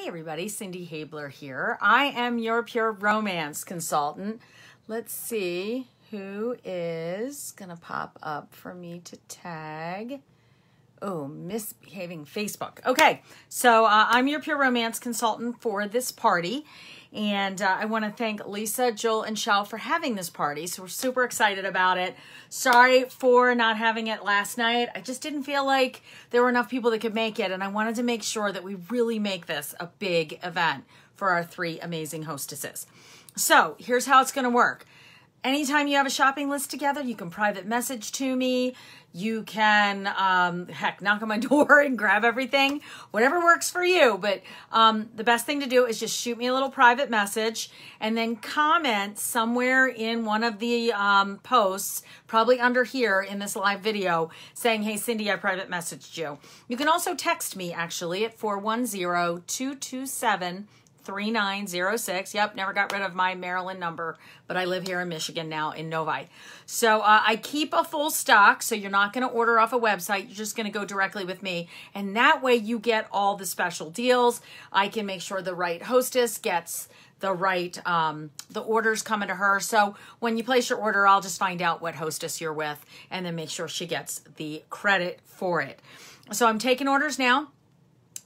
Hey everybody, Cindy Haebler here. I am your pure romance consultant. Let's see who is gonna pop up for me to tag. Oh, misbehaving Facebook. Okay, so uh, I'm your pure romance consultant for this party. And uh, I want to thank Lisa, Joel, and Shell for having this party. So we're super excited about it. Sorry for not having it last night. I just didn't feel like there were enough people that could make it. And I wanted to make sure that we really make this a big event for our three amazing hostesses. So here's how it's going to work. Anytime you have a shopping list together, you can private message to me. You can, um, heck, knock on my door and grab everything, whatever works for you. But um, the best thing to do is just shoot me a little private message and then comment somewhere in one of the um, posts, probably under here in this live video, saying, Hey, Cindy, I private messaged you. You can also text me actually at 410 227 3906. Yep, never got rid of my Maryland number, but I live here in Michigan now in Novi. So uh, I keep a full stock, so you're not going to order off a website. You're just going to go directly with me. And that way you get all the special deals. I can make sure the right hostess gets the right um, the orders coming to her so when you place your order i'll just find out what hostess you're with and then make sure she gets the credit for it so i'm taking orders now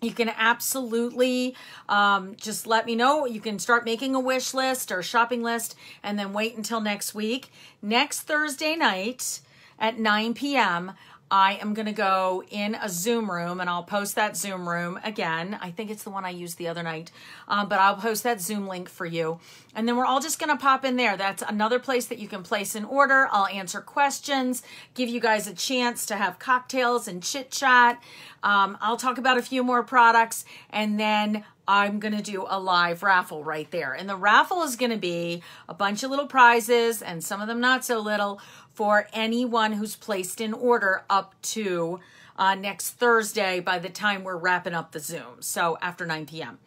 you can absolutely um, just let me know. You can start making a wish list or shopping list and then wait until next week. Next Thursday night at 9 p.m., I am going to go in a Zoom room and I'll post that Zoom room again. I think it's the one I used the other night, um, but I'll post that Zoom link for you. And then we're all just going to pop in there. That's another place that you can place an order. I'll answer questions, give you guys a chance to have cocktails and chit chat. Um, I'll talk about a few more products and then I'm going to do a live raffle right there. And the raffle is going to be a bunch of little prizes and some of them not so little for anyone who's placed an order up to uh, next Thursday by the time we're wrapping up the Zoom. So after 9 p.m.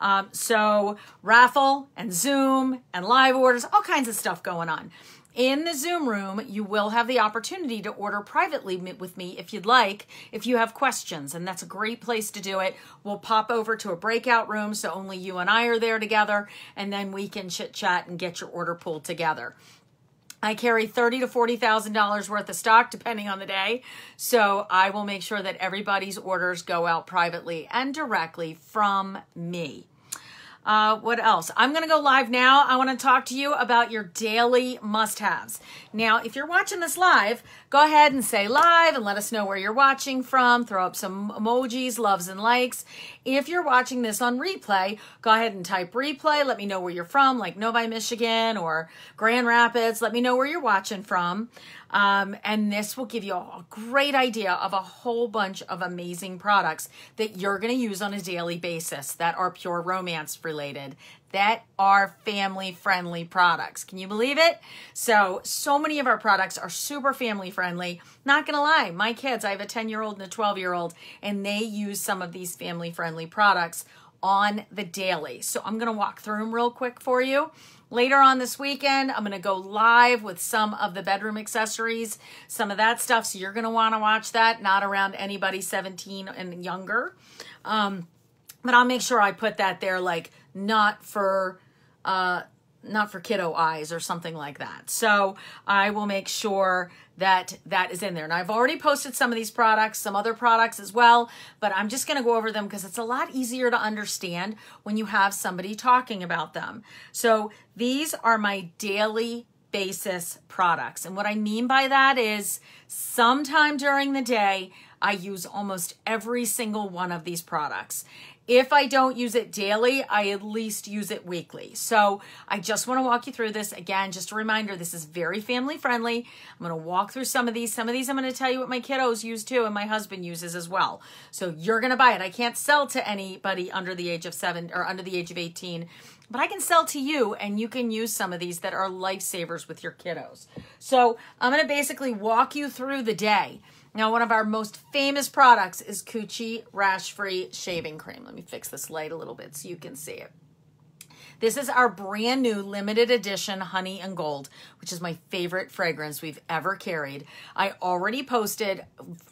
Um, so raffle and Zoom and live orders, all kinds of stuff going on. In the Zoom room, you will have the opportunity to order privately with me if you'd like, if you have questions, and that's a great place to do it. We'll pop over to a breakout room so only you and I are there together, and then we can chit chat and get your order pulled together. I carry thirty to forty thousand dollars worth of stock, depending on the day. So I will make sure that everybody's orders go out privately and directly from me. Uh, what else? I'm going to go live now. I want to talk to you about your daily must haves. Now, if you're watching this live, go ahead and say live and let us know where you're watching from. Throw up some emojis, loves, and likes. If you're watching this on replay, go ahead and type replay. Let me know where you're from, like Novi, Michigan or Grand Rapids. Let me know where you're watching from. Um, and this will give you a great idea of a whole bunch of amazing products that you're going to use on a daily basis that are pure romance related, that are family friendly products. Can you believe it? So, so many of our products are super family friendly. Not gonna lie, my kids, I have a 10 year old and a 12 year old, and they use some of these family friendly products on the daily. So, I'm gonna walk through them real quick for you. Later on this weekend, I'm going to go live with some of the bedroom accessories, some of that stuff. So you're going to want to watch that, not around anybody 17 and younger. Um, but I'll make sure I put that there, like not for, uh, not for kiddo eyes or something like that. So I will make sure that that is in there. And I've already posted some of these products, some other products as well, but I'm just going to go over them because it's a lot easier to understand when you have somebody talking about them. So these are my daily basis products. And what I mean by that is sometime during the day, I use almost every single one of these products. If I don't use it daily, I at least use it weekly. So I just want to walk you through this. Again, just a reminder, this is very family friendly. I'm going to walk through some of these. Some of these I'm going to tell you what my kiddos use too and my husband uses as well. So you're going to buy it. I can't sell to anybody under the age of seven or under the age of 18 but I can sell to you and you can use some of these that are lifesavers with your kiddos. So I'm going to basically walk you through the day. Now, one of our most famous products is Coochie Rash Free Shaving Cream. Let me fix this light a little bit so you can see it. This is our brand new limited edition Honey and Gold, which is my favorite fragrance we've ever carried. I already posted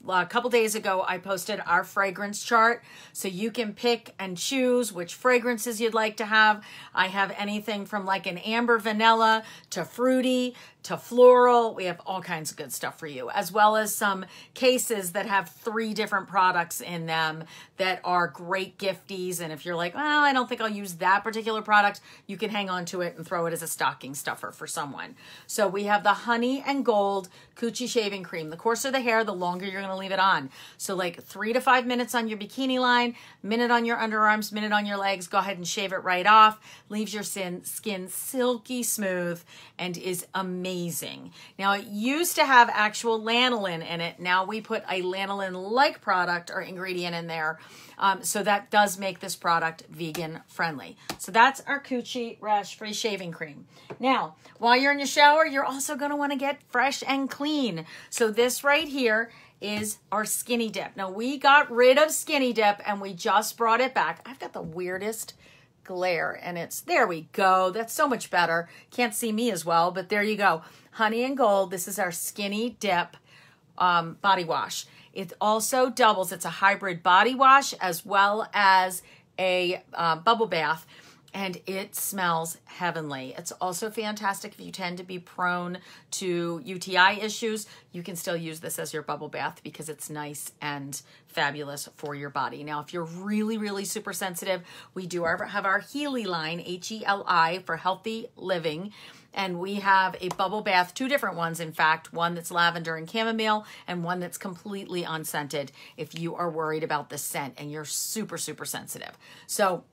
a couple days ago, I posted our fragrance chart so you can pick and choose which fragrances you'd like to have. I have anything from like an amber vanilla to fruity to floral. We have all kinds of good stuff for you, as well as some cases that have three different products in them that are great gifties. And if you're like, well, I don't think I'll use that particular product, you can hang on to it and throw it as a stocking stuffer for someone. So we have the honey and gold Coochie shaving cream. The coarser the hair, the longer you're going to leave it on. So like three to five minutes on your bikini line, minute on your underarms, minute on your legs. Go ahead and shave it right off. Leaves your skin, silky smooth and is amazing. Now it used to have actual lanolin in it. Now we put a lanolin-like product or ingredient in there. Um, so that does make this product vegan friendly. So that's our Coochie Rash Free Shaving Cream. Now, while you're in your shower, you're also going to want to get fresh and clean. So this right here is our skinny dip. Now we got rid of skinny dip and we just brought it back. I've got the weirdest glare and it's, there we go. That's so much better. Can't see me as well, but there you go. Honey and gold. This is our skinny dip um, body wash. It also doubles. It's a hybrid body wash as well as a uh, bubble bath and it smells heavenly. It's also fantastic if you tend to be prone to UTI issues. You can still use this as your bubble bath because it's nice and fabulous for your body. Now, if you're really, really super sensitive, we do have our Healy line, H E L I, for healthy living and we have a bubble bath, two different ones, in fact, one that's lavender and chamomile and one that's completely unscented if you are worried about the scent and you're super, super sensitive. So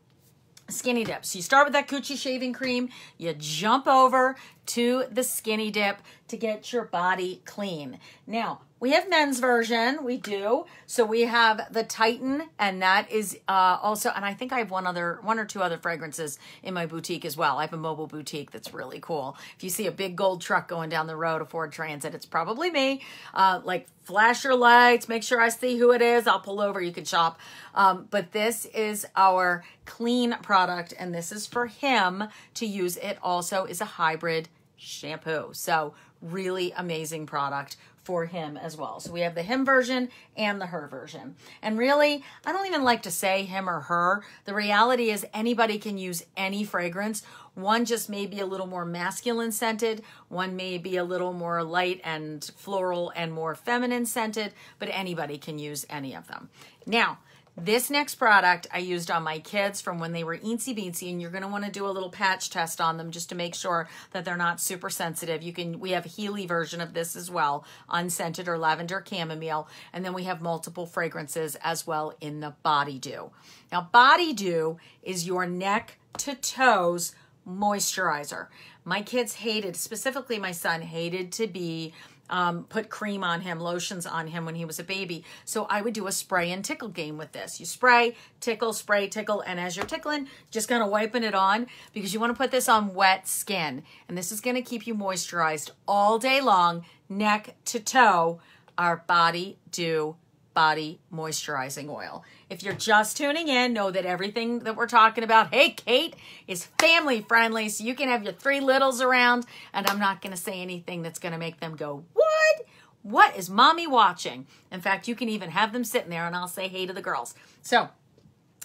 skinny dip. So you start with that Coochie shaving cream, you jump over to the skinny dip to get your body clean. Now, we have men's version. We do. So we have the Titan, and that is uh, also, and I think I have one other, one or two other fragrances in my boutique as well. I have a mobile boutique that's really cool. If you see a big gold truck going down the road, a Ford Transit, it's probably me. Uh, like flash your lights, make sure I see who it is. I'll pull over. You can shop. Um, but this is our clean product, and this is for him to use. It also is a hybrid shampoo. So really amazing product for him as well. So we have the him version and the her version. And really, I don't even like to say him or her. The reality is anybody can use any fragrance. One just may be a little more masculine scented, one may be a little more light and floral and more feminine scented, but anybody can use any of them. Now, this next product I used on my kids from when they were eensy beensy, and you're going to want to do a little patch test on them just to make sure that they're not super sensitive. You can, we have a Heali version of this as well, unscented or lavender chamomile, and then we have multiple fragrances as well in the Body Dew. Now, Body Dew is your neck to toes moisturizer. My kids hated, specifically my son, hated to be um, put cream on him, lotions on him when he was a baby. So I would do a spray and tickle game with this. You spray, tickle, spray, tickle, and as you're tickling, just kind of wiping it on because you want to put this on wet skin. And this is going to keep you moisturized all day long, neck to toe. Our Body Dew Body Moisturizing Oil. If you're just tuning in, know that everything that we're talking about, hey, Kate, is family friendly. So you can have your three littles around, and I'm not going to say anything that's going to make them go, what? What is mommy watching? In fact, you can even have them sitting there, and I'll say hey to the girls. So,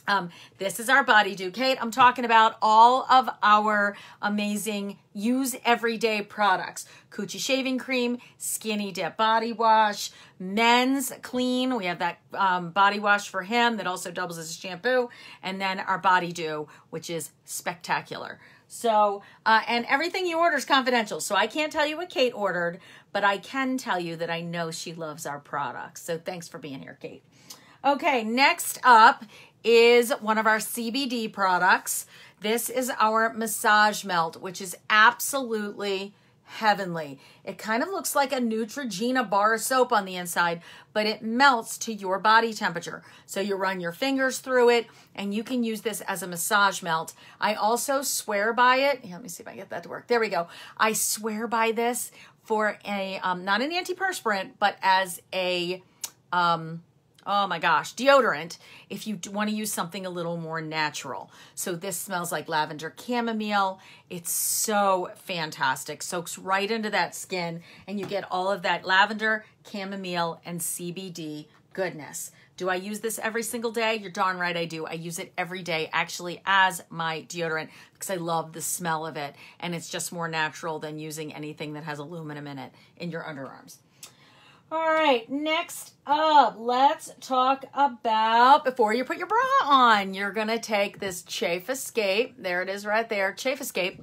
um, this is our body dew. Kate, I'm talking about all of our amazing use everyday products. Coochie shaving cream, skinny dip body wash, men's clean. We have that um, body wash for him that also doubles as a shampoo. And then our body dew, which is spectacular. So, uh, and everything you order is confidential. So I can't tell you what Kate ordered, but I can tell you that I know she loves our products. So thanks for being here, Kate. Okay, next up is one of our CBD products. This is our massage melt, which is absolutely heavenly. It kind of looks like a Neutrogena bar soap on the inside, but it melts to your body temperature. So you run your fingers through it and you can use this as a massage melt. I also swear by it. let me see if I get that to work. There we go. I swear by this for a, um, not an antiperspirant, but as a, um, oh my gosh, deodorant if you want to use something a little more natural. So this smells like lavender chamomile. It's so fantastic. Soaks right into that skin and you get all of that lavender, chamomile, and CBD goodness. Do I use this every single day? You're darn right I do. I use it every day actually as my deodorant because I love the smell of it and it's just more natural than using anything that has aluminum in it in your underarms. All right, next up, let's talk about before you put your bra on, you're to take this Chafe Escape. There it is right there, Chafe Escape.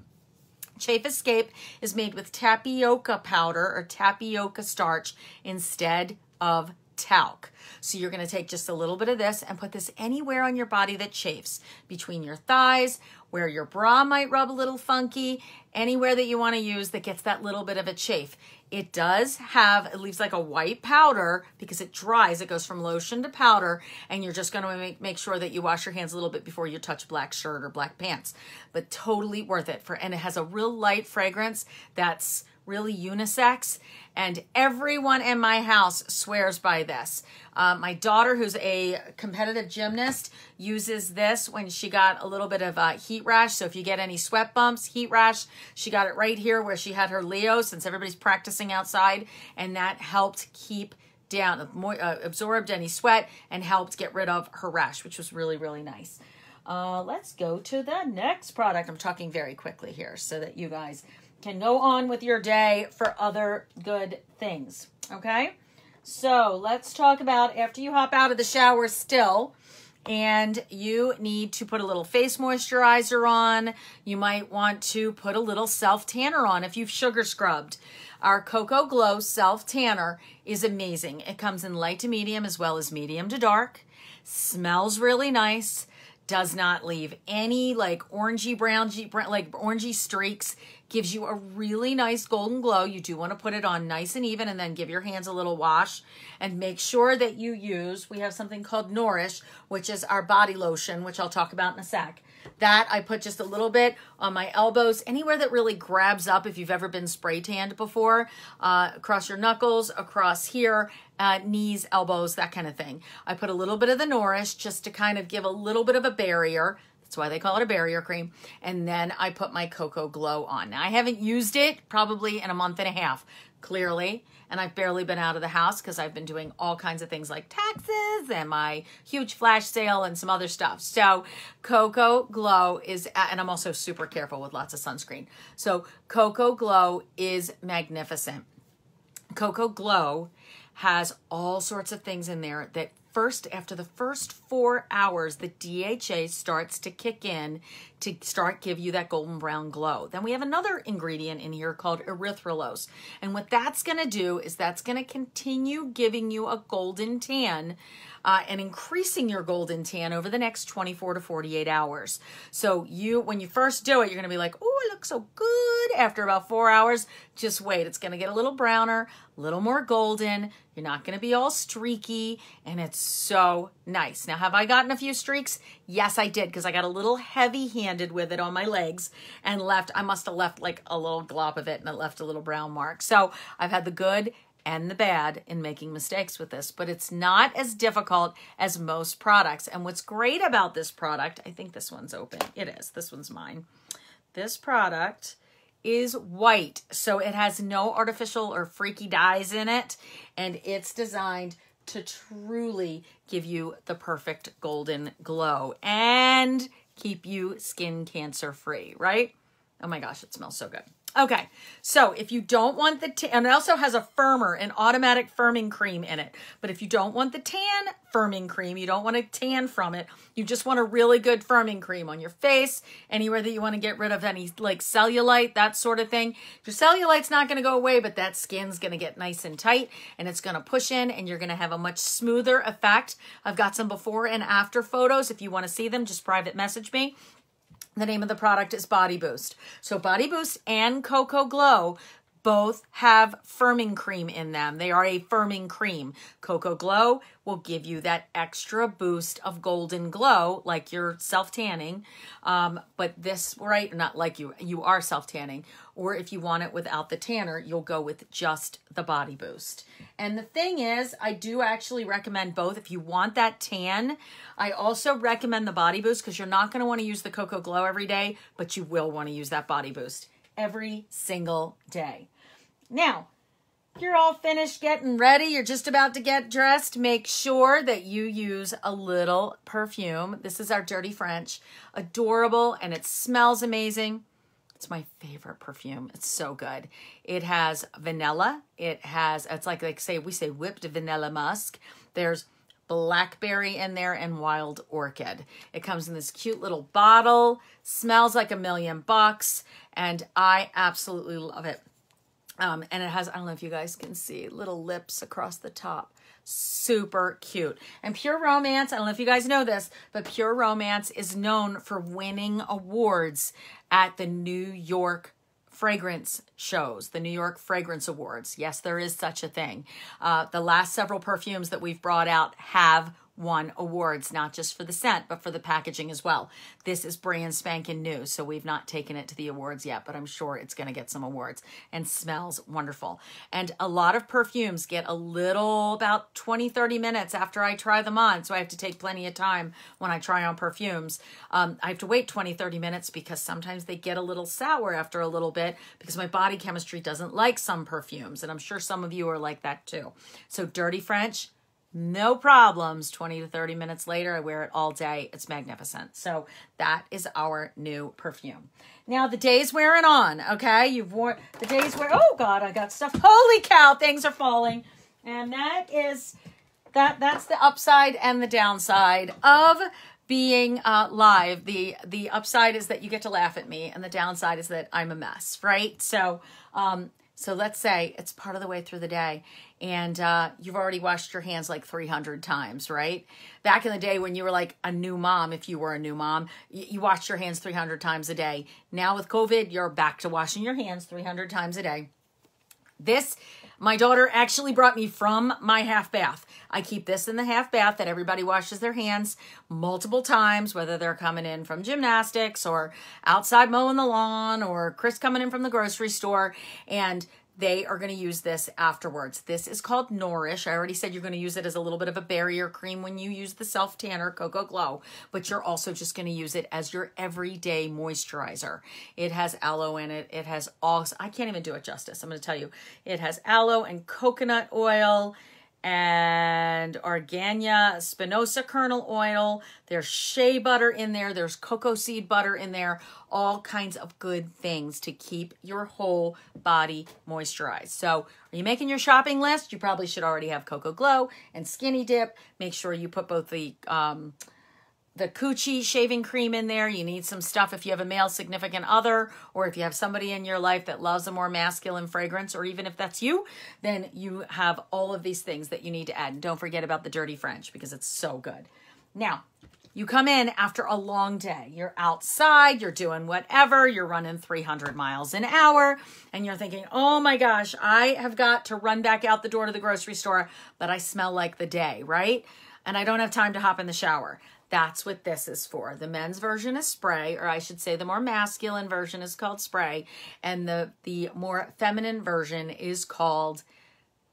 Chafe Escape is made with tapioca powder or tapioca starch instead of talc. So you're to take just a little bit of this and put this anywhere on your body that chafes, between your thighs, where your bra might rub a little funky, anywhere that you want to use that gets that little bit of a chafe. It does have, it leaves like a white powder because it dries. It goes from lotion to powder, and you're just going to make, make sure that you wash your hands a little bit before you touch black shirt or black pants. But totally worth it for, and it has a real light fragrance that's really unisex. And everyone in my house swears by this. Uh, my daughter, who's a competitive gymnast, uses this when she got a little bit of a heat rash. So if you get any sweat bumps, heat rash, she got it right here where she had her Leo since everybody's practicing outside. And that helped keep down, uh, absorbed any sweat and helped get rid of her rash, which was really, really nice. Uh, let's go to the next product. I'm talking very quickly here so that you guys can go on with your day for other good things. Okay? So let's talk about after you hop out of the shower still and you need to put a little face moisturizer on. You might want to put a little self tanner on if you've sugar scrubbed. Our Cocoa Glow self tanner is amazing. It comes in light to medium as well as medium to dark. Smells really nice. Does not leave any like orangey brown, like orangey streaks gives you a really nice golden glow. You do want to put it on nice and even and then give your hands a little wash and make sure that you use, we have something called Nourish, which is our body lotion, which I'll talk about in a sec. That I put just a little bit on my elbows, anywhere that really grabs up if you've ever been spray tanned before, uh, across your knuckles, across here, uh, knees, elbows, that kind of thing. I put a little bit of the Nourish just to kind of give a little bit of a barrier. That's why they call it a barrier cream. And then I put my Cocoa Glow on. Now, I haven't used it probably in a month and a half, clearly. And I've barely been out of the house because I've been doing all kinds of things like taxes and my huge flash sale and some other stuff. So Cocoa Glow is, and I'm also super careful with lots of sunscreen. So Cocoa Glow is magnificent. Cocoa Glow has all sorts of things in there that first after the first four hours the dha starts to kick in to start give you that golden brown glow then we have another ingredient in here called erythrulose and what that's going to do is that's going to continue giving you a golden tan uh, and increasing your golden tan over the next 24 to 48 hours. So you, when you first do it, you're going to be like, oh, it looks so good. After about four hours, just wait. It's going to get a little browner, a little more golden. You're not going to be all streaky, and it's so nice. Now, have I gotten a few streaks? Yes, I did, because I got a little heavy-handed with it on my legs and left, I must have left like a little glop of it, and it left a little brown mark. So I've had the good and the bad in making mistakes with this, but it's not as difficult as most products. And what's great about this product, I think this one's open. It is. This one's mine. This product is white, so it has no artificial or freaky dyes in it, and it's designed to truly give you the perfect golden glow and keep you skin cancer free, right? Oh my gosh, it smells so good. Okay, so if you don't want the tan, and it also has a firmer, an automatic firming cream in it. But if you don't want the tan firming cream, you don't want to tan from it, you just want a really good firming cream on your face, anywhere that you want to get rid of any like cellulite, that sort of thing. Your cellulite's not going to go away, but that skin's going to get nice and tight and it's going to push in and you're going to have a much smoother effect. I've got some before and after photos. If you want to see them, just private message me. The name of the product is Body Boost. So Body Boost and Cocoa Glow both have firming cream in them. They are a firming cream. Cocoa Glow will give you that extra boost of golden glow, like you're self tanning. Um, but this, right, not like you, you are self tanning. Or if you want it without the tanner, you'll go with just the body boost. And the thing is, I do actually recommend both. If you want that tan, I also recommend the body boost because you're not going to want to use the Cocoa Glow every day, but you will want to use that body boost every single day. Now, you're all finished getting ready, you're just about to get dressed, make sure that you use a little perfume. This is our Dirty French. Adorable and it smells amazing. It's my favorite perfume. It's so good. It has vanilla. It has, it's like, like say, we say whipped vanilla musk. There's blackberry in there and wild orchid. It comes in this cute little bottle, smells like a million bucks, and I absolutely love it. Um, and it has, I don't know if you guys can see, little lips across the top. Super cute. And Pure Romance, I don't know if you guys know this, but Pure Romance is known for winning awards at the New York fragrance shows, the New York Fragrance Awards. Yes, there is such a thing. Uh, the last several perfumes that we've brought out have won awards, not just for the scent, but for the packaging as well. This is brand spanking new, so we've not taken it to the awards yet, but I'm sure it's going to get some awards and smells wonderful. And a lot of perfumes get a little about 20, 30 minutes after I try them on, so I have to take plenty of time when I try on perfumes. Um, I have to wait 20, 30 minutes because sometimes they get a little sour after a little bit because my body chemistry doesn't like some perfumes, and I'm sure some of you are like that too. So Dirty French, no problems. 20 to 30 minutes later i wear it all day. It's magnificent. So that is our new perfume. Now the day's wearing on okay? You've worn the day's wear oh god i got stuff. Holy cow things are falling. And that is that that's the upside and the downside of being uh, live. The the upside is that you get to laugh at me and the downside is that i'm a mess right? So um so let's say it's part of the way through the day and uh, you've already washed your hands like 300 times, right? Back in the day when you were like a new mom, if you were a new mom, you, you washed your hands 300 times a day. Now with COVID, you're back to washing your hands 300 times a day. This, my daughter actually brought me from my half bath. I keep this in the half bath that everybody washes their hands multiple times, whether they're coming in from gymnastics or outside mowing the lawn or Chris coming in from the grocery store. And they are going to use this afterwards. This is called Nourish. I already said you're going to use it as a little bit of a barrier cream when you use the Self Tanner Cocoa Glow, but you're also just going to use it as your everyday moisturizer. It has aloe in it. It has all, I can't even do it justice. I'm going to tell you. It has aloe and coconut oil and Argania spinosa kernel oil. There's shea butter in there. There's cocoa seed butter in there. All kinds of good things to keep your whole body moisturized. So are you making your shopping list? You probably should already have Cocoa Glow and Skinny Dip. Make sure you put both the... Um, the Coochie shaving cream in there. You need some stuff if you have a male significant other or if you have somebody in your life that loves a more masculine fragrance or even if that's you, then you have all of these things that you need to add. And don't forget about the Dirty French because it's so good. Now, you come in after a long day. You're outside, you're doing whatever, you're running 300 miles an hour, and you're thinking, oh my gosh, I have got to run back out the door to the grocery store, but I smell like the day, right? And I don't have time to hop in the shower. That's what this is for. The men's version is spray, or I should say the more masculine version is called spray, and the, the more feminine version is called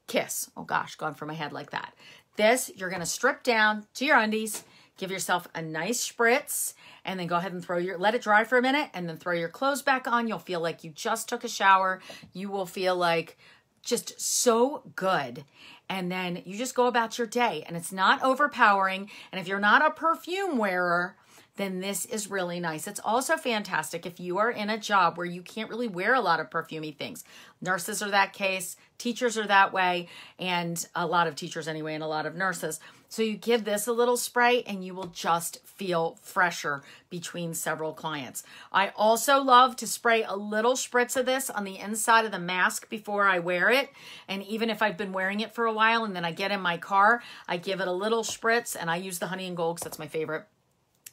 kiss. Oh gosh, gone from my head like that. This, you're to strip down to your undies, give yourself a nice spritz, and then go ahead and throw your, let it dry for a minute, and then throw your clothes back on. You'll feel like you just took a shower. You will feel like just so good and then you just go about your day and it's not overpowering. And if you're not a perfume wearer, then this is really nice. It's also fantastic if you are in a job where you can't really wear a lot of perfumey things. Nurses are that case, teachers are that way, and a lot of teachers anyway, and a lot of nurses. So you give this a little spray and you will just feel fresher between several clients. I also love to spray a little spritz of this on the inside of the mask before I wear it. And even if I've been wearing it for a while and then I get in my car, I give it a little spritz and I use the honey and gold because that's my favorite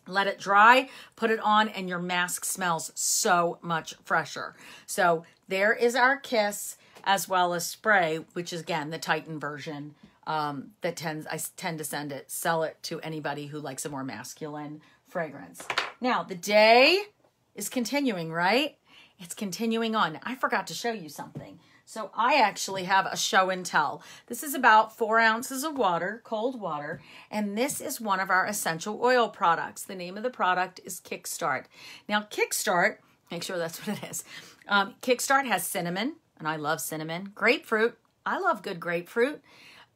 let it dry, put it on, and your mask smells so much fresher. So there is our kiss as well as spray, which is again the Titan version. Um, that tends I tend to send it, sell it to anybody who likes a more masculine fragrance. Now the day is continuing, right? It's continuing on. I forgot to show you something. So I actually have a show and tell. This is about four ounces of water, cold water, and this is one of our essential oil products. The name of the product is Kickstart. Now, Kickstart, make sure that's what it is. Um, Kickstart has cinnamon, and I love cinnamon. Grapefruit, I love good grapefruit.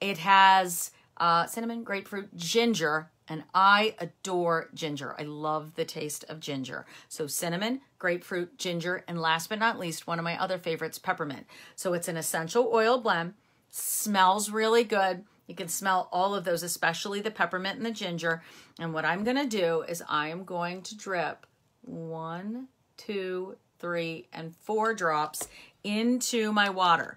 It has uh, cinnamon, grapefruit, ginger, and I adore ginger. I love the taste of ginger. So cinnamon, grapefruit, ginger, and last but not least, one of my other favorites, peppermint. So it's an essential oil blend, smells really good. You can smell all of those, especially the peppermint and the ginger. And what I'm gonna do is I am going to drip one, two, three, and four drops into my water.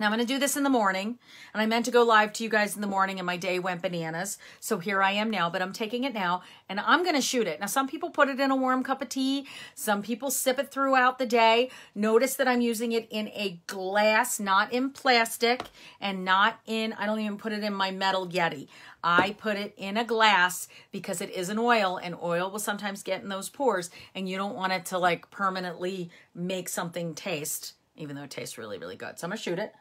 Now I'm going to do this in the morning, and I meant to go live to you guys in the morning, and my day went bananas. So here I am now, but I'm taking it now, and I'm going to shoot it. Now, some people put it in a warm cup of tea. Some people sip it throughout the day. Notice that I'm using it in a glass, not in plastic, and not in, I don't even put it in my metal Yeti. I put it in a glass because it is an oil, and oil will sometimes get in those pores, and you don't want it to like permanently make something taste, even though it tastes really, really good. So I'm to shoot it.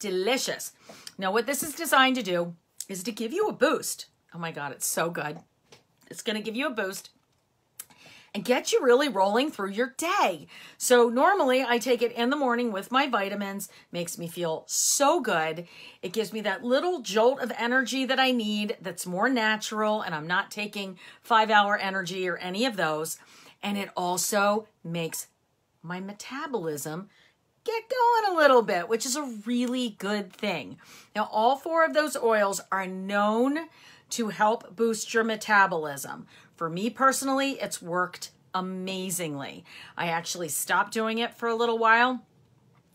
Delicious. Now, what this is designed to do is to give you a boost. Oh my God, it's so good. It's going to give you a boost and get you really rolling through your day. So normally I take it in the morning with my vitamins, makes me feel so good. It gives me that little jolt of energy that I need that's more natural and I'm not taking 5-hour energy or any of those. And it also makes my metabolism get going a little bit, which is a really good thing. Now, all four of those oils are known to help boost your metabolism. For me personally, it's worked amazingly. I actually stopped doing it for a little while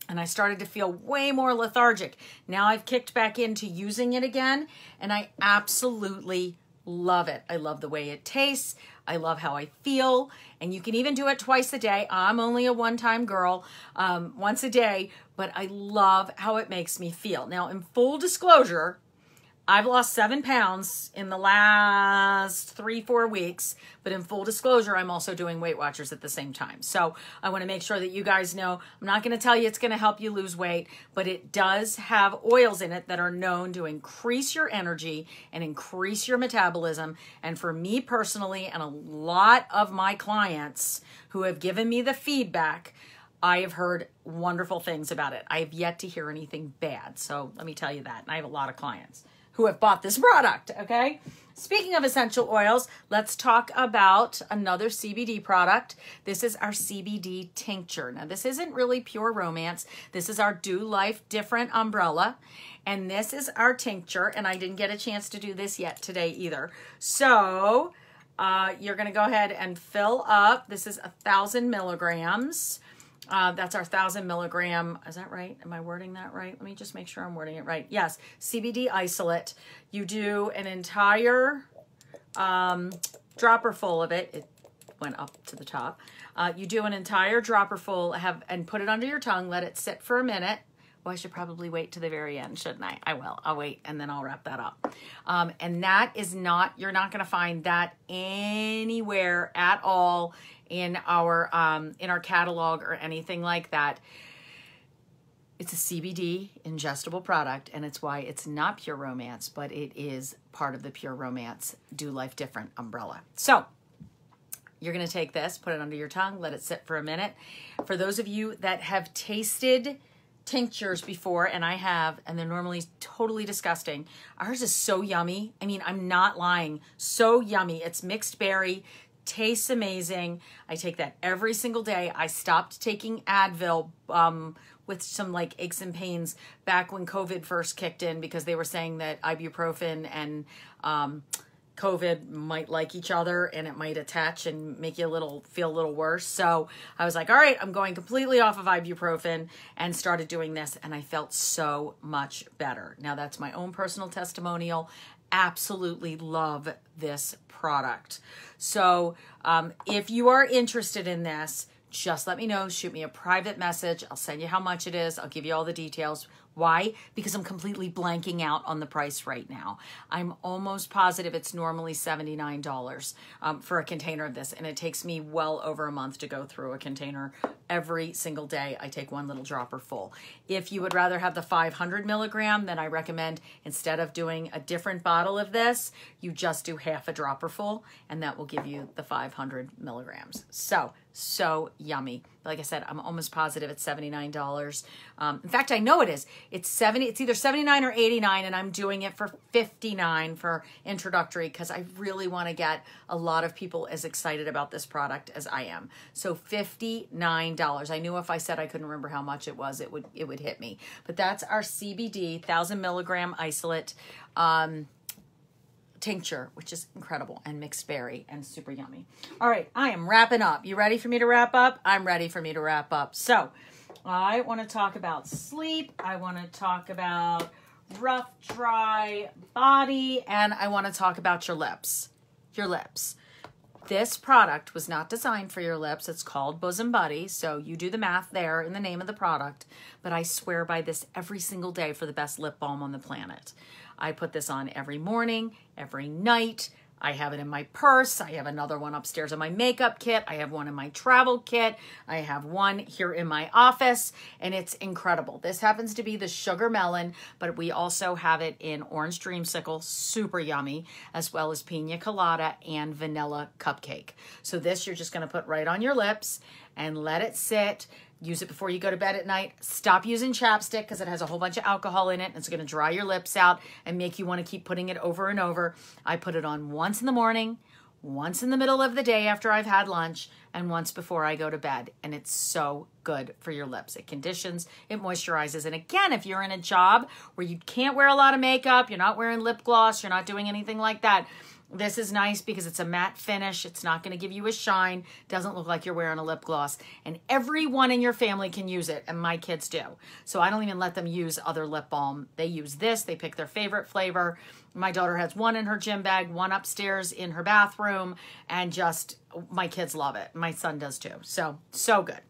and I started to feel way more lethargic. Now I've kicked back into using it again and I absolutely love it. I love the way it tastes. I love how I feel. And you can even do it twice a day. I'm only a one time girl, um, once a day, but I love how it makes me feel. Now, in full disclosure, I've lost seven pounds in the last three, four weeks, but in full disclosure, I'm also doing Weight Watchers at the same time. So I want to make sure that you guys know I'm not going to tell you it's going to help you lose weight, but it does have oils in it that are known to increase your energy and increase your metabolism. And for me personally, and a lot of my clients who have given me the feedback, I have heard wonderful things about it. I have yet to hear anything bad. So let me tell you that. And I have a lot of clients who have bought this product, okay? Speaking of essential oils, let's talk about another CBD product. This is our CBD tincture. Now, this isn't really pure romance. This is our Do Life Different umbrella. And this is our tincture. And I didn't get a chance to do this yet today either. So uh, you're going to go ahead and fill up. This is a thousand milligrams. Uh, that's our thousand milligram. Is that right? Am I wording that right? Let me just make sure I'm wording it right. Yes, CBD isolate. You do an entire um, dropper full of it. It went up to the top. Uh, you do an entire dropper full have and put it under your tongue. Let it sit for a minute. Well, I should probably wait to the very end, shouldn't I? I will. I'll wait and then I'll wrap that up. Um, and that is not, you're not going to find that anywhere at all in our um, in our catalog or anything like that. It's a CBD ingestible product, and it's why it's not pure romance, but it is part of the pure romance Do Life Different umbrella. So you're going to take this, put it under your tongue, let it sit for a minute. For those of you that have tasted tinctures before, and I have, and they're normally totally disgusting. Ours is so yummy. I mean, I'm not lying. So yummy. It's mixed berry, tastes amazing. I take that every single day. I stopped taking Advil um, with some like aches and pains back when COVID first kicked in because they were saying that ibuprofen and um, COVID might like each other and it might attach and make you a little feel a little worse. So I was like, all right, I'm going completely off of ibuprofen and started doing this and I felt so much better. Now that's my own personal testimonial. Absolutely love this product. So um, if you are interested in this, just let me know. Shoot me a private message. I'll send you how much it is. I'll give you all the details. Why? Because I'm completely blanking out on the price right now. I'm almost positive it's normally $79 um, for a container of this, and it takes me well over a month to go through a container every single day. I take one little dropper full. If you would rather have the 500 milligram, then I recommend instead of doing a different bottle of this, you just do half a dropper full, and that will give you the 500 milligrams. So, so yummy. Like I said, I'm almost positive it's $79. Um, in fact, I know it is. It's 70, it's either 79 or 89, and I'm doing it for 59 for introductory because I really want to get a lot of people as excited about this product as I am. So $59. I knew if I said I couldn't remember how much it was, it would it would hit me. But that's our CBD, 1000 milligram isolate. Um, tincture, which is incredible, and mixed berry and super yummy. All right, I am wrapping up. You ready for me to wrap up? I'm ready for me to wrap up. So, I want to talk about sleep. I want to talk about rough, dry body, and I want to talk about your lips. Your lips. This product was not designed for your lips. It's called Bosom Buddy, so you do the math there in the name of the product. But I swear by this every single day for the best lip balm on the planet. I put this on every morning, every night. I have it in my purse. I have another one upstairs in my makeup kit. I have one in my travel kit. I have one here in my office, and it's incredible. This happens to be the sugar melon, but we also have it in orange dreamsicle, super yummy, as well as pina colada and vanilla cupcake. So this you're just gonna put right on your lips and let it sit. Use it before you go to bed at night. Stop using chapstick because it has a whole bunch of alcohol in it. And it's going to dry your lips out and make you want to keep putting it over and over. I put it on once in the morning, once in the middle of the day after I've had lunch, and once before I go to bed. And it's so good for your lips. It conditions, it moisturizes. And again, if you're in a job where you can't wear a lot of makeup, you're not wearing lip gloss, you're not doing anything like that, this is nice because it's a matte finish. It's not going to give you a shine. Doesn't look like you're wearing a lip gloss. And everyone in your family can use it, and my kids do. So I don't even let them use other lip balm. They use this. They pick their favorite flavor. My daughter has one in her gym bag, one upstairs in her bathroom, and just my kids love it. My son does too. So, so good.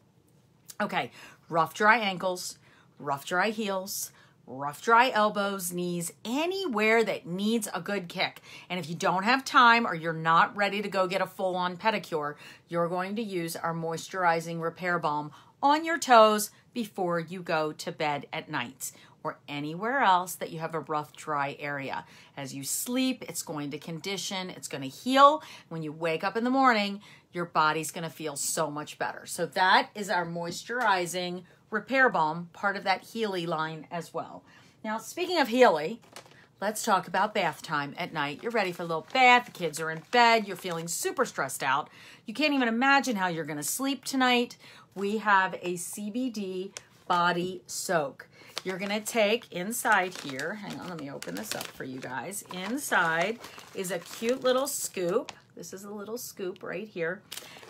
Okay, rough, dry ankles, rough, dry heels, rough, dry elbows, knees, anywhere that needs a good kick. And if you don't have time or you're not ready to go get a full on pedicure, you're going to use our moisturizing repair balm on your toes before you go to bed at night or anywhere else that you have a rough, dry area. As you sleep, it's going to condition, it's going to heal. When you wake up in the morning, your body's going to feel so much better. So that is our moisturizing Repair Balm, part of that Healy line as well. Now, speaking of Healy, let's talk about bath time at night. You're ready for a little bath, the kids are in bed, you're feeling super stressed out. You can't even imagine how you're going to sleep tonight. We have a CBD body soak. You're going to take inside here, hang on, let me open this up for you guys. Inside is a cute little scoop. This is a little scoop right here.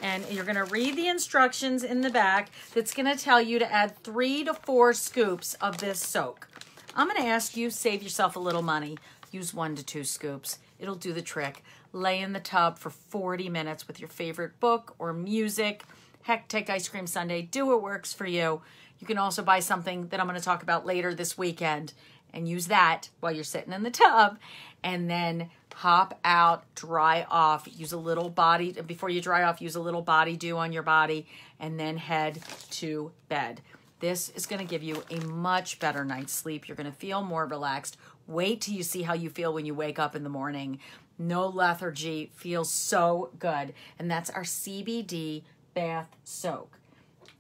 And you're going to read the instructions in the back that's going to tell you to add three to four scoops of this soak. I'm going to ask you, save yourself a little money. Use one to two scoops. It'll do the trick. Lay in the tub for 40 minutes with your favorite book or music. Heck, take Ice Cream Sundae. Do what works for you. You can also buy something that I'm going to talk about later this weekend and use that while you're sitting in the tub and then hop out, dry off, use a little body, before you dry off, use a little body dew on your body and then head to bed. This is going to give you a much better night's sleep. You're going to feel more relaxed. Wait till you see how you feel when you wake up in the morning. No lethargy, feels so good. And that's our CBD bath soak.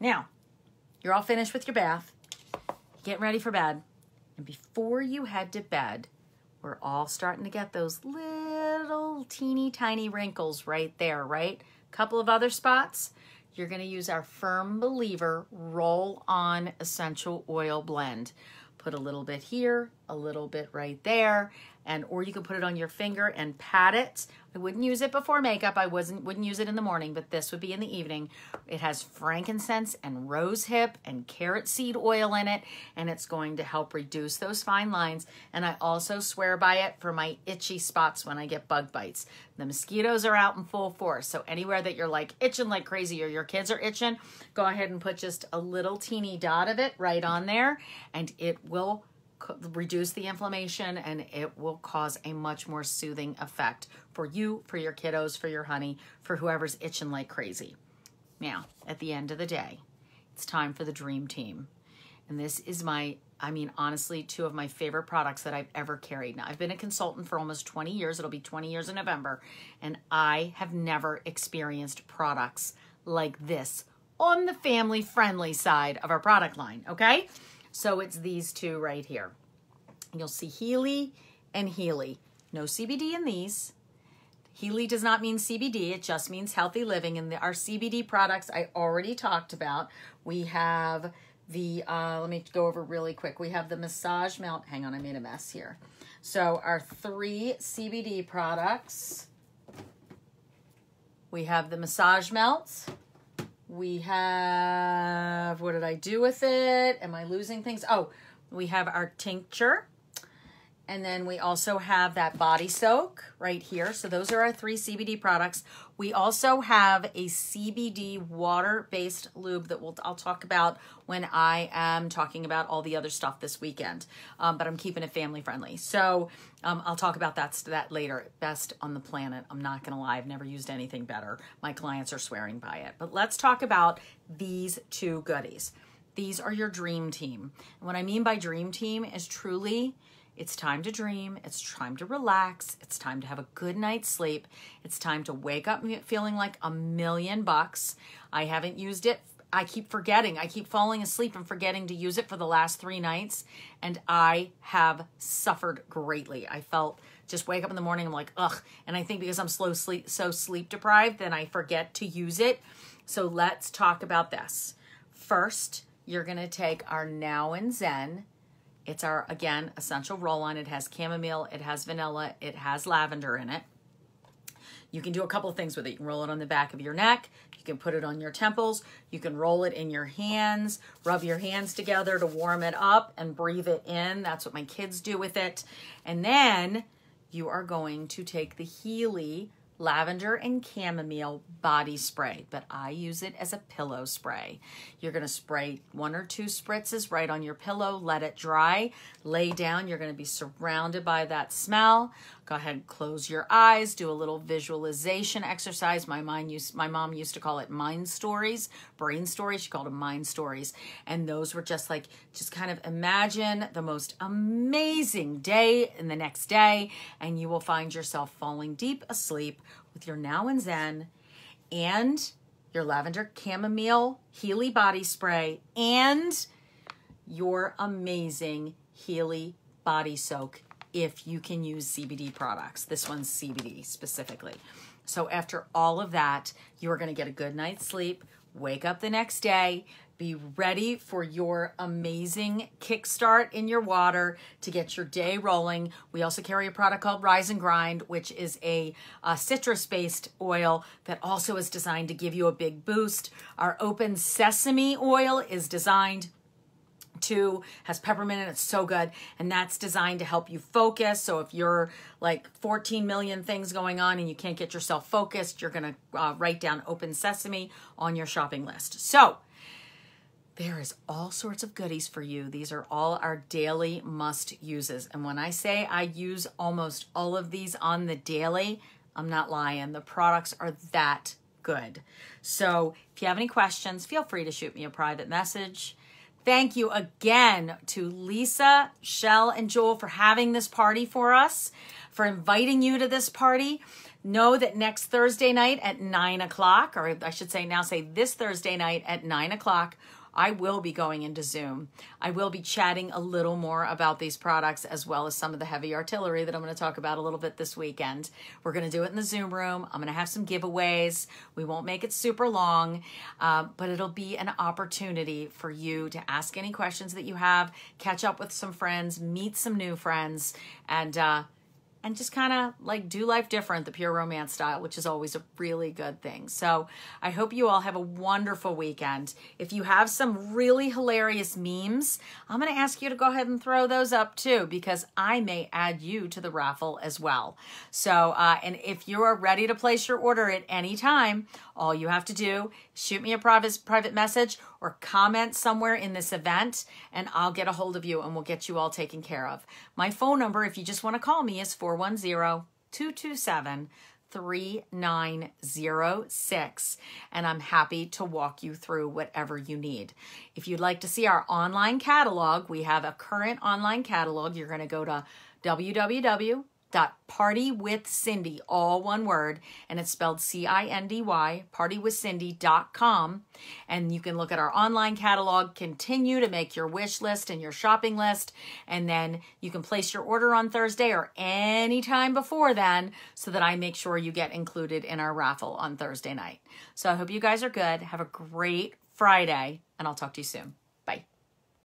Now, you're all finished with your bath, getting ready for bed. And before you head to bed, we're all starting to get those little teeny tiny wrinkles right there, right? Couple of other spots. You're going to use our Firm Believer Roll On Essential Oil Blend. Put a little bit here, a little bit right there and or you can put it on your finger and pat it. I wouldn't use it before makeup. I wasn't wouldn't use it in the morning, but this would be in the evening. It has frankincense and rose hip and carrot seed oil in it, and it's going to help reduce those fine lines. And I also swear by it for my itchy spots when I get bug bites. The mosquitoes are out in full force, so anywhere that you're like itching like crazy or your kids are itching, go ahead and put just a little teeny dot of it right on there, and it will reduce the inflammation and it will cause a much more soothing effect for you, for your kiddos, for your honey, for whoever's itching like crazy. Now, at the end of the day, it's time for the dream team. And this is my, I mean, honestly, two of my favorite products that I've ever carried. Now, I've been a consultant for almost 20 years. It'll be 20 years in November. And I have never experienced products like this on the family friendly side of our product line. Okay. So it's these two right here. You'll see Healy and Healy. No CBD in these. Healy does not mean CBD, it just means healthy living. And the, our CBD products I already talked about. We have the, uh, let me go over really quick. We have the massage melt. Hang on, I made a mess here. So our three CBD products. We have the massage melts. We have, what did I do with it? Am I losing things? Oh, we have our tincture. And then we also have that body soak right here. So those are our three CBD products. We also have a CBD water-based lube that we'll, I'll talk about when I am talking about all the other stuff this weekend. Um, but I'm keeping it family friendly. So um, I'll talk about that, that later. Best on the planet. I'm not going to lie. I've never used anything better. My clients are swearing by it. But let's talk about these two goodies. These are your dream team. And what I mean by dream team is truly it's time to dream. It's time to relax. It's time to have a good night's sleep. It's time to wake up feeling like a million bucks. I haven't used it. I keep forgetting. I keep falling asleep and forgetting to use it for the last three nights. And I have suffered greatly. I felt just wake up in the morning, I'm like, ugh. And I think because I'm slow sleep, so sleep deprived, then I forget to use it. So let's talk about this. First, you're going to take our Now and Zen it's our, again, essential roll-on. It has chamomile, it has vanilla, it has lavender in it. You can do a couple of things with it. You can roll it on the back of your neck. You can put it on your temples. You can roll it in your hands, rub your hands together to warm it up and breathe it in. That's what my kids do with it. And then you are going to take the Healy lavender and chamomile body spray, but I use it as a pillow spray. You're going to spray one or two spritzes right on your pillow, let it dry, lay down. You're going to be surrounded by that smell. Go ahead and close your eyes, do a little visualization exercise. My mind used my mom used to call it mind stories, brain stories. She called them mind stories. And those were just like just kind of imagine the most amazing day in the next day and you will find yourself falling deep asleep with your now and zen and your lavender chamomile Healy body spray and your amazing Healy body soak if you can use CBD products. This one's CBD specifically. So after all of that, you're going to get a good night's sleep, wake up the next day, be ready for your amazing kickstart in your water to get your day rolling. We also carry a product called Rise and Grind, which is a, a citrus based oil that also is designed to give you a big boost. Our open sesame oil is designed Two has peppermint and it's so good. And that's designed to help you focus. So if you're like 14 million things going on and you can't get yourself focused, you're going to uh, write down Open Sesame on your shopping list. So there is all sorts of goodies for you. These are all our daily must uses. And when I say I use almost all of these on the daily, I'm not lying. The products are that good. So if you have any questions, feel free to shoot me a private message. Thank you again to Lisa, Shell, and Joel for having this party for us, for inviting you to this party. Know that next Thursday night at 9 o'clock, or I should say now say this Thursday night at 9 o'clock, I will be going into Zoom. I will be chatting a little more about these products as well as some of the heavy artillery that I'm going to talk about a little bit this weekend. We're going to do it in the Zoom room. I'm going to have some giveaways. We won't make it super long, uh, but it'll be an opportunity for you to ask any questions that you have, catch up with some friends, meet some new friends, and uh, and just kind of like do life different, the pure romance style, which is always a really good thing. So I hope you all have a wonderful weekend. If you have some really hilarious memes, I'm going to ask you to go ahead and throw those up too, because I may add you to the raffle as well. So, uh, and if you are ready to place your order at any time, all you have to do, shoot me a private, private message or comment somewhere in this event and I'll get a hold of you and we'll get you all taken care of. My phone number, if you just want to call me, is 410 227 3906 and I'm happy to walk you through whatever you need. If you'd like to see our online catalog, we have a current online catalog. You're going to go to www dot party with cindy all one word and it's spelled c-i-n-d-y partywithcindy.com and you can look at our online catalog continue to make your wish list and your shopping list and then you can place your order on thursday or any time before then so that i make sure you get included in our raffle on thursday night. So i hope you guys are good. Have a great friday and i'll talk to you soon